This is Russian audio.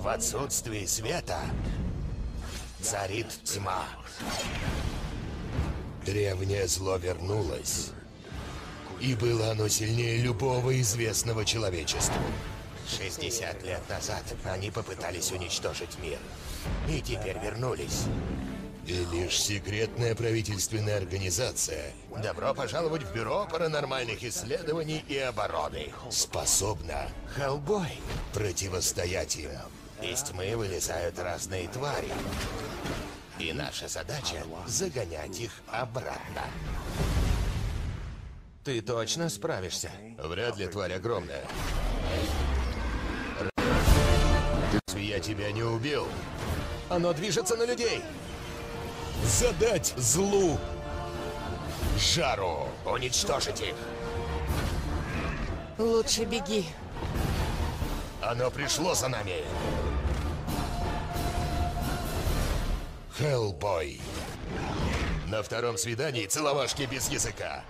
В отсутствии света царит тьма. Древнее зло вернулось. И было оно сильнее любого известного человечеству. 60 лет назад они попытались уничтожить мир. И теперь вернулись. И лишь секретная правительственная организация «Добро пожаловать в Бюро паранормальных исследований и обороны» способна, Хеллбой, противостоять им. Из тьмы вылезают разные твари. И наша задача — загонять их обратно. Ты точно справишься? Вряд ли тварь огромная. Я тебя не убил? Оно движется на людей! Задать злу жару! Уничтожить их! Лучше беги. Оно пришло за нами! Хеллбой. На втором свидании целовашки без языка.